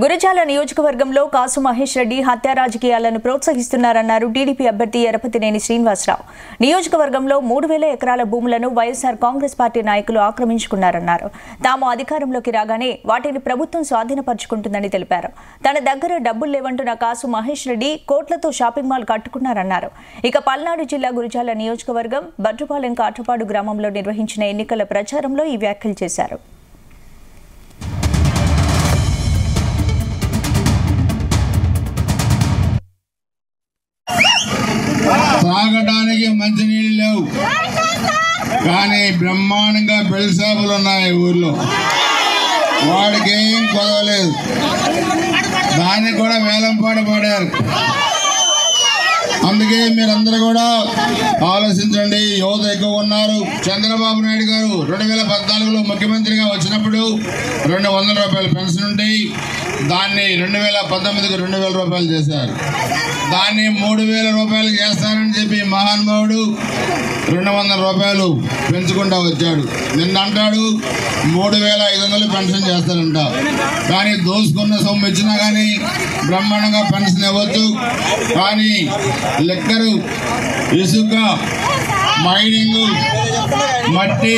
గురజాల నియోజకవర్గంలో కాసు మహేష్ రెడ్డి హత్య రాజకీయాలను ప్రోత్సహిస్తున్నారన్నారు టీడీపీ అభ్యర్థి ఎరపతినేని శ్రీనివాసరావు. నియోజకవర్గంలో మూడు వేల ఎకరాల భూములను వైఎస్ఆర్ కాంగ్రెస్ పార్టీ నాయకులు ఆక్రమించుకున్నారన్నారు. తాము అధికారంలోకి రాగానే వాటిని ప్రభుత్వం స్వాధీనపరుచుకుంటుందని తెలిపారు. తన దగ్గర డబ్బులు లేవంటున్న కాసు మహేష్ రెడ్డి కోట్లతో షాపింగ్ మాల్ కట్టుకున్నారన్నారు. ఇక పల్నాడు జిల్లా గురజాల నియోజకవర్గం బట్రుపాలెం కాటపాడు గ్రామంలో నిర్వహించిన ఎన్నికల ప్రచారంలో ఈ వ్యాఖ్యలు చేశారు. తాగడానికి మంచినీళ్ళు లేవు. కానీ బ్రహ్మాండంగా బెల్సాబులు ఉన్నాయి ఊర్లో. వాడికి ఏం కొదవలేదు దానికి కూడా వేలం పాట పాడారు. అందుకే మీరందరూ కూడా ఆలోచించండి. యువత ఎక్కువ ఉన్నారు. చంద్రబాబు నాయుడు గారు రెండు వేల పద్నాలుగులో ముఖ్యమంత్రిగా వచ్చినప్పుడు రెండు వందల రూపాయల పెన్షన్ ఉంటాయి దాన్ని రెండు వేల పంతొమ్మిదికి రెండు వేల రూపాయలు చేశారు. దాన్ని మూడు వేల రూపాయలు చేస్తానని చెప్పి మహానుభావుడు రెండు వందల రూపాయలు పెంచుకుంటా వచ్చాడు. నిన్న అంటాడు మూడు వేల ఐదు వందలు పెన్షన్ చేస్తానంట. కానీ దోసుకున్న సొమ్ము ఇచ్చినా కానీ బ్రహ్మాండంగా పెన్షన్ ఇవ్వచ్చు కానీ లెక్కరు ఇసుక మైనింగ్ మట్టి